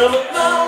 Look